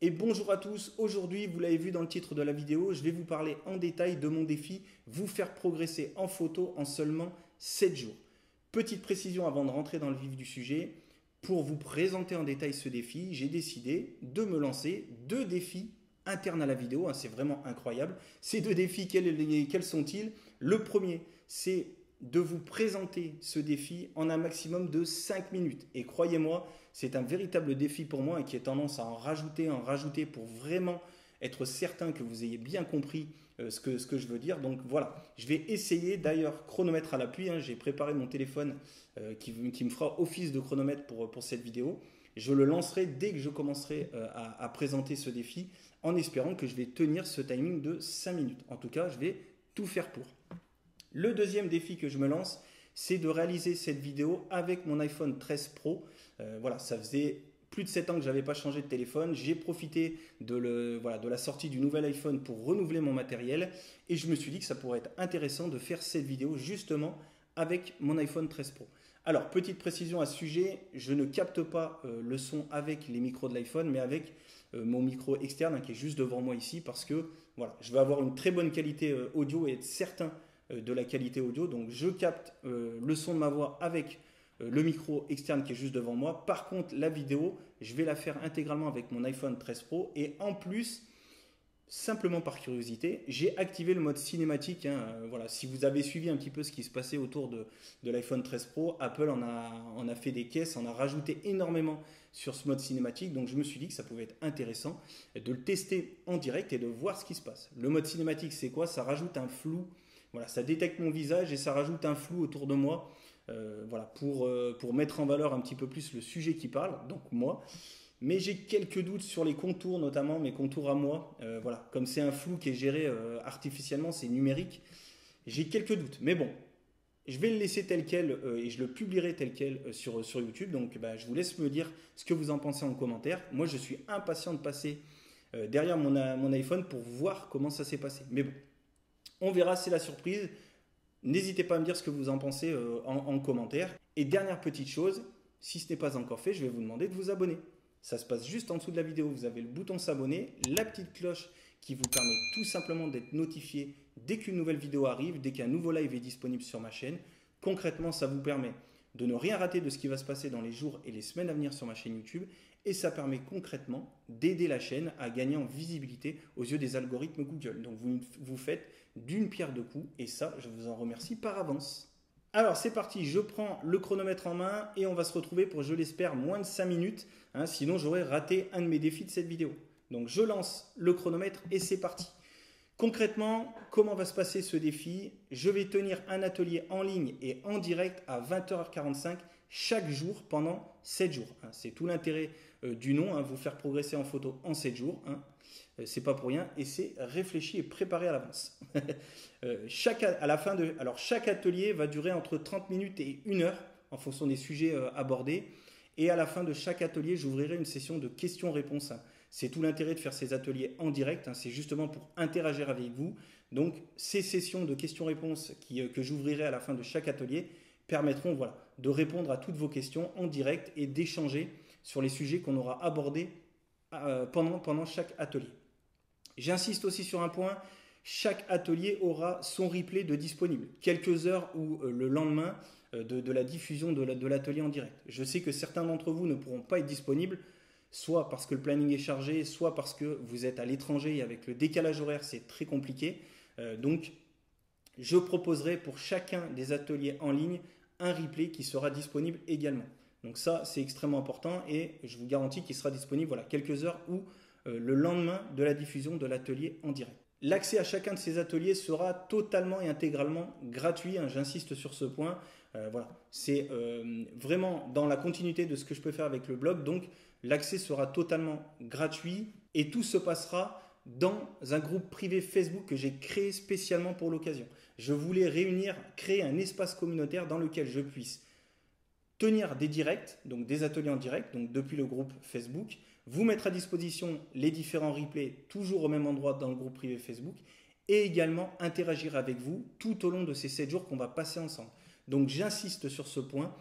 Et bonjour à tous, aujourd'hui vous l'avez vu dans le titre de la vidéo, je vais vous parler en détail de mon défi Vous faire progresser en photo en seulement 7 jours. Petite précision avant de rentrer dans le vif du sujet, pour vous présenter en détail ce défi, j'ai décidé de me lancer deux défis internes à la vidéo, hein, c'est vraiment incroyable. Ces deux défis, quels, quels sont-ils? Le premier, c'est de vous présenter ce défi en un maximum de 5 minutes. Et croyez-moi, c'est un véritable défi pour moi et qui est tendance à en rajouter, en rajouter pour vraiment être certain que vous ayez bien compris euh, ce, que, je veux dire. Donc voilà, je vais essayer, d'ailleurs, chronomètre à l'appui, hein, j'ai préparé mon téléphone euh, qui, me fera office de chronomètre pour, pour cette vidéo. Je le lancerai dès que je commencerai euh, à, à présenter ce défi en espérant que je vais tenir ce timing de 5 minutes. En tout cas, je vais tout faire pour. Le deuxième défi que je me lance, c'est de réaliser cette vidéo avec mon iPhone 13 Pro. Euh, voilà, ça faisait plus de 7 ans que je n'avais pas changé de téléphone. J'ai profité de, la sortie du nouvel iPhone pour renouveler mon matériel et je me suis dit que ça pourrait être intéressant de faire cette vidéo justement avec mon iPhone 13 Pro. Alors, petite précision à ce sujet, je ne capte pas euh, le son avec les micros de l'iPhone, mais avec euh, mon micro externe hein, qui est juste devant moi ici parce que voilà, je vais avoir une très bonne qualité audio et être certain de la qualité audio. Donc je capte le son de ma voix avec le micro externe qui est juste devant moi. Par contre, la vidéo, je vais la faire intégralement avec mon iPhone 13 Pro. Et en plus, simplement par curiosité, j'ai activé le mode cinématique. Hein. voilà, si vous avez suivi un petit peu ce qui se passait autour de, de l'iPhone 13 Pro, Apple en a, en a fait des caisses, en a rajouté énormément sur ce mode cinématique. Donc je me suis dit que ça pouvait être intéressant de le tester en direct et de voir ce qui se passe. Le mode cinématique, c'est quoi? Ça rajoute un flou voilà, ça détecte mon visage et ça rajoute un flou autour de moi. Euh, voilà, pour, euh, pour mettre en valeur un petit peu plus le sujet qui parle, donc moi. Mais j'ai quelques doutes sur les contours, notamment mes contours à moi. Euh, voilà, comme c'est un flou qui est géré artificiellement, c'est numérique. J'ai quelques doutes, mais bon, je vais le laisser tel quel et je le publierai tel quel sur, sur YouTube. Donc, bah, je vous laisse me dire ce que vous en pensez en commentaire. Moi, je suis impatient de passer derrière mon, mon iPhone pour voir comment ça s'est passé. Mais bon, on verra, c'est la surprise. N'hésitez pas à me dire ce que vous en pensez euh, en, commentaire. Et dernière petite chose, si ce n'est pas encore fait, je vais vous demander de vous abonner. Ça se passe juste en dessous de la vidéo. Vous avez le bouton s'abonner, la petite cloche qui vous permet tout simplement d'être notifié dès qu'une nouvelle vidéo arrive, dès qu'un nouveau live est disponible sur ma chaîne. Concrètement, ça vous permet de ne rien rater de ce qui va se passer dans les jours et les semaines à venir sur ma chaîne YouTube et ça permet concrètement d'aider la chaîne à gagner en visibilité aux yeux des algorithmes Google. Donc vous, vous faites d'une pierre deux coups et ça, je vous en remercie par avance. Alors c'est parti, je prends le chronomètre en main et on va se retrouver pour, je l'espère, moins de 5 minutes, hein, sinon j'aurais raté un de mes défis de cette vidéo. Donc je lance le chronomètre et c'est parti. Concrètement, comment va se passer ce défi? Je vais tenir un atelier en ligne et en direct à 20h45 chaque jour pendant 7 jours. Hein. C'est tout l'intérêt euh, du nom, hein, vous faire progresser en photo en 7 jours. Hein. Euh, c'est pas pour rien et c'est réfléchi et préparé à l'avance. Euh, chaque, chaque atelier va durer entre 30 minutes et 1 heure en fonction des sujets abordés. Et à la fin de chaque atelier, j'ouvrirai une session de questions-réponses. C'est tout l'intérêt de faire ces ateliers en direct. c'est justement pour interagir avec vous. Donc, ces sessions de questions-réponses que j'ouvrirai à la fin de chaque atelier permettront de répondre à toutes vos questions en direct et d'échanger sur les sujets qu'on aura abordés euh, pendant, chaque atelier. J'insiste aussi sur un point, chaque atelier aura son replay de disponible, quelques heures ou euh, le lendemain euh, de, la diffusion de l'atelier en direct. Je sais que certains d'entre vous ne pourront pas être disponibles, soit parce que le planning est chargé, soit parce que vous êtes à l'étranger et avec le décalage horaire, c'est très compliqué. donc, je proposerai pour chacun des ateliers en ligne un replay qui sera disponible également. Donc ça, c'est extrêmement important et je vous garantis qu'il sera disponible voilà, quelques heures ou euh, le lendemain de la diffusion de l'atelier en direct. L'accès à chacun de ces ateliers sera totalement et intégralement gratuit, hein, j'insiste sur ce point. Euh, voilà, c'est euh, vraiment dans la continuité de ce que je peux faire avec le blog, donc l'accès sera totalement gratuit et tout se passera dans un groupe privé Facebook que j'ai créé spécialement pour l'occasion. Je voulais réunir, créer un espace communautaire dans lequel je puisse tenir des directs, donc des ateliers en direct, donc depuis le groupe Facebook, vous mettre à disposition les différents replays toujours au même endroit dans le groupe privé Facebook et également interagir avec vous tout au long de ces 7 jours qu'on va passer ensemble. Donc j'insiste sur ce point,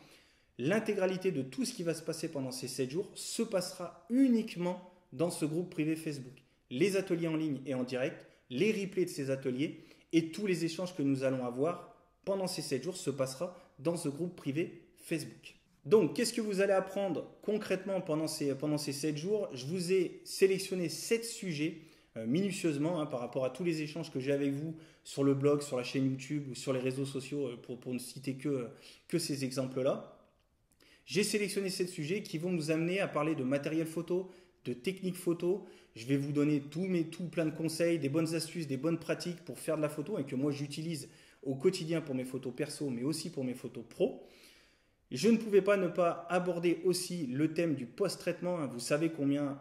l'intégralité de tout ce qui va se passer pendant ces 7 jours se passera uniquement dans ce groupe privé Facebook. Les ateliers en ligne et en direct, les replays de ces ateliers et tous les échanges que nous allons avoir pendant ces 7 jours se passera dans ce groupe privé Facebook. Donc, qu'est-ce que vous allez apprendre concrètement pendant ces, pendant ces 7 jours? Je vous ai sélectionné 7 sujets minutieusement hein, par rapport à tous les échanges que j'ai avec vous sur le blog, sur la chaîne YouTube ou sur les réseaux sociaux, euh, pour, ne citer que, que ces exemples-là. J'ai sélectionné 7 sujets qui vont nous amener à parler de matériel photo, de technique photo. Je vais vous donner tout, mes, tout plein de conseils, des bonnes astuces, des bonnes pratiques pour faire de la photo et que moi j'utilise au quotidien pour mes photos perso, mais aussi pour mes photos pro. Je ne pouvais pas ne pas aborder aussi le thème du post-traitement. Vous savez combien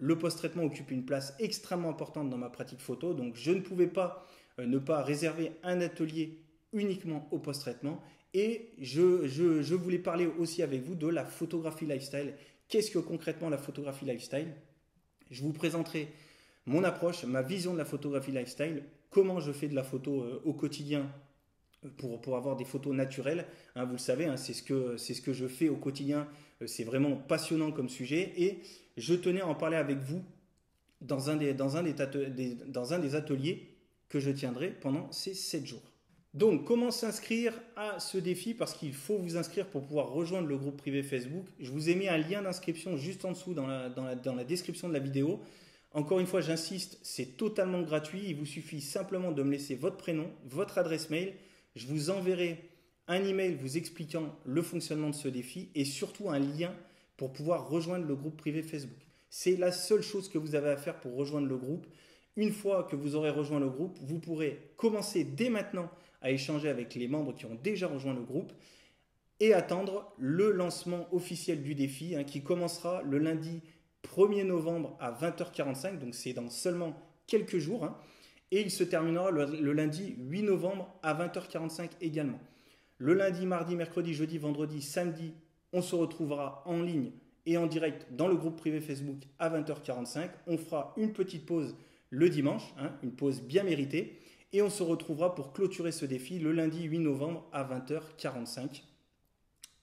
le post-traitement occupe une place extrêmement importante dans ma pratique photo, donc je ne pouvais pas euh, ne pas réserver un atelier uniquement au post-traitement. Et je, je, voulais parler aussi avec vous de la photographie lifestyle. Qu'est-ce que concrètement la photographie lifestyle? Je vous présenterai mon approche, ma vision de la photographie lifestyle, comment je fais de la photo euh, au quotidien pour, avoir des photos naturelles. Hein, vous le savez, hein, c'est ce, que, ce que je fais au quotidien. Euh, c'est vraiment passionnant comme sujet. Et je tenais à en parler avec vous dans un des, dans un des, ateliers que je tiendrai pendant ces 7 jours. Donc, comment s'inscrire à ce défi? Parce qu'il faut vous inscrire pour pouvoir rejoindre le groupe privé Facebook. Je vous ai mis un lien d'inscription juste en dessous dans dans la description de la vidéo. Encore une fois, j'insiste, c'est totalement gratuit. Il vous suffit simplement de me laisser votre prénom, votre adresse mail. Je vous enverrai un email vous expliquant le fonctionnement de ce défi et surtout un lien pour pouvoir rejoindre le groupe privé Facebook. C'est la seule chose que vous avez à faire pour rejoindre le groupe. Une fois que vous aurez rejoint le groupe, vous pourrez commencer dès maintenant à échanger avec les membres qui ont déjà rejoint le groupe et attendre le lancement officiel du défi hein, qui commencera le lundi 1er novembre à 20h45, donc c'est dans seulement quelques jours, hein, et il se terminera le, lundi 8 novembre à 20h45 également. Le lundi, mardi, mercredi, jeudi, vendredi, samedi, on se retrouvera en ligne et en direct dans le groupe privé Facebook à 20h45. On fera une petite pause le dimanche, hein, une pause bien méritée. Et on se retrouvera pour clôturer ce défi le lundi 8 novembre à 20h45,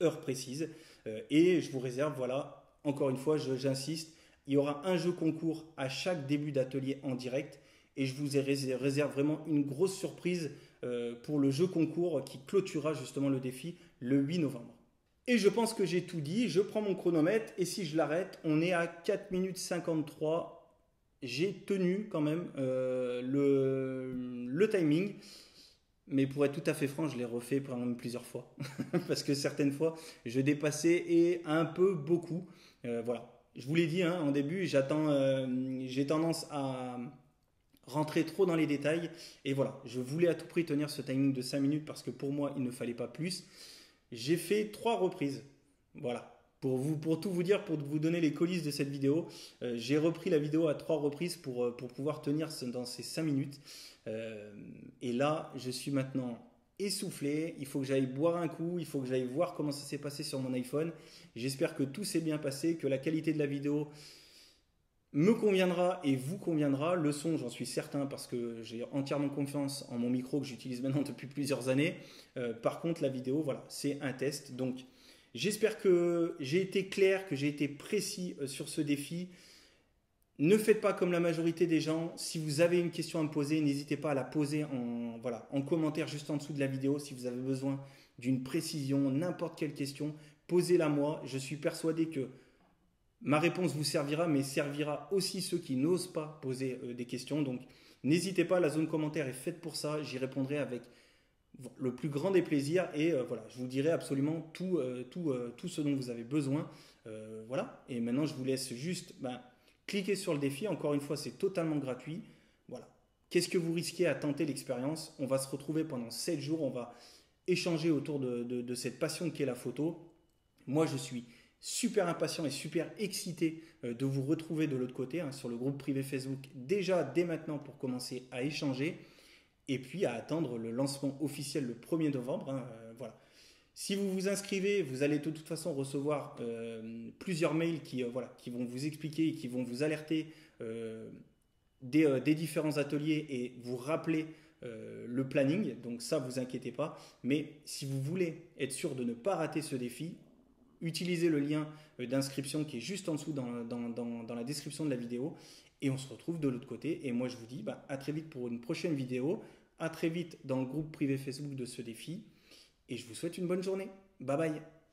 heure précise. Euh, et je vous réserve, voilà, encore une fois, j'insiste, il y aura un jeu concours à chaque début d'atelier en direct. Et je vous réserve vraiment une grosse surprise euh, pour le jeu concours qui clôturera justement le défi le 8 novembre. Et je pense que j'ai tout dit. Je prends mon chronomètre et si je l'arrête, on est à 4 minutes 53 j'ai tenu quand même euh, le, timing. Mais pour être tout à fait franc, je l'ai refait plusieurs fois. Parce que certaines fois, je dépassais et un peu beaucoup. Euh, voilà. Je vous l'ai dit hein, en début, j'attends, j'ai tendance à rentrer trop dans les détails. Et voilà, je voulais à tout prix tenir ce timing de 5 minutes parce que pour moi, il ne fallait pas plus. J'ai fait trois reprises. Voilà. Pour, vous, pour tout vous dire, pour vous donner les coulisses de cette vidéo, euh, j'ai repris la vidéo à trois reprises pour, euh, pour pouvoir tenir dans ces cinq minutes. Euh, et là, je suis maintenant essoufflé. Il faut que j'aille boire un coup. Il faut que j'aille voir comment ça s'est passé sur mon iPhone. J'espère que tout s'est bien passé, que la qualité de la vidéo me conviendra et vous conviendra. Le son, j'en suis certain parce que j'ai entièrement confiance en mon micro que j'utilise maintenant depuis plusieurs années. par contre, la vidéo, voilà, c'est un test. Donc, J'espère que j'ai été clair, que j'ai été précis euh, sur ce défi. Ne faites pas comme la majorité des gens. Si vous avez une question à me poser, n'hésitez pas à la poser en, voilà, en commentaire juste en dessous de la vidéo. Si vous avez besoin d'une précision, n'importe quelle question, posez-la moi. Je suis persuadé que ma réponse vous servira, mais servira aussi ceux qui n'osent pas poser euh, des questions. Donc n'hésitez pas, la zone commentaire est faite pour ça. J'y répondrai avec le plus grand des plaisirs et euh, voilà, je vous dirai absolument tout, euh, tout, tout ce dont vous avez besoin. voilà, et maintenant je vous laisse juste ben, cliquer sur le défi. Encore une fois, c'est totalement gratuit. Voilà. Qu'est-ce que vous risquez à tenter l'expérience? On va se retrouver pendant 7 jours, on va échanger autour de, de, cette passion qu'est la photo. Moi, je suis super impatient et super excité de vous retrouver de l'autre côté hein, sur le groupe privé Facebook déjà dès maintenant pour commencer à échanger et puis à attendre le lancement officiel le 1er novembre. Hein, euh, voilà. Si vous vous inscrivez, vous allez de toute façon recevoir euh, plusieurs mails qui, euh, vont vous expliquer et qui vont vous alerter des, des, différents ateliers et vous rappeler le planning. Donc ça, vous inquiétez pas. Mais si vous voulez être sûr de ne pas rater ce défi, utilisez le lien euh, d'inscription qui est juste en dessous dans, la description de la vidéo. Et on se retrouve de l'autre côté. Et moi, je vous dis bah, à très vite pour une prochaine vidéo. À très vite dans le groupe privé Facebook de ce défi. Et je vous souhaite une bonne journée. Bye bye